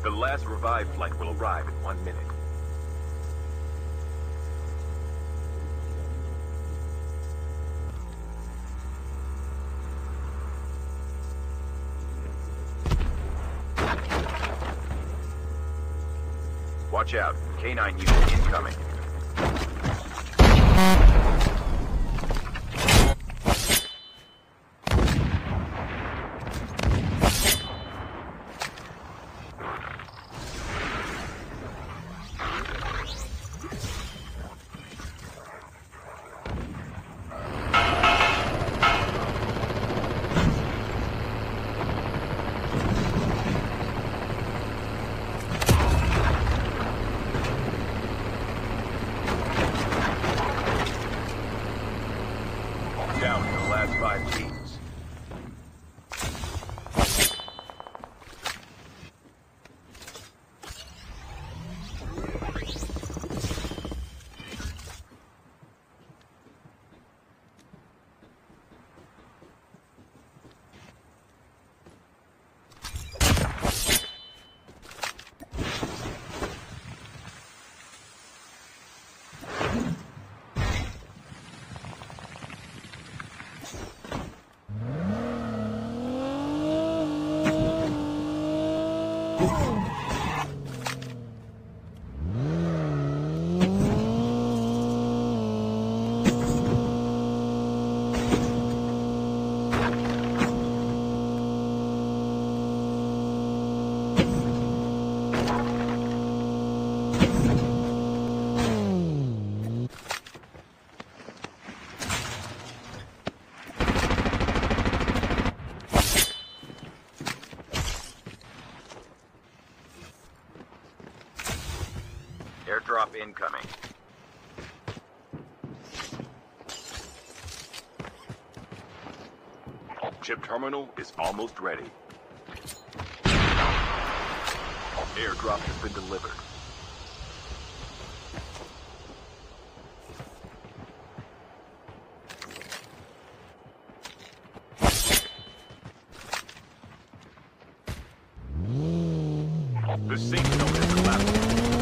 The last revived flight will arrive in one minute. Watch out. K9 unit incoming. Airdrop incoming. Chip terminal is almost ready. Airdrop has been delivered. The safe zone is collapsing.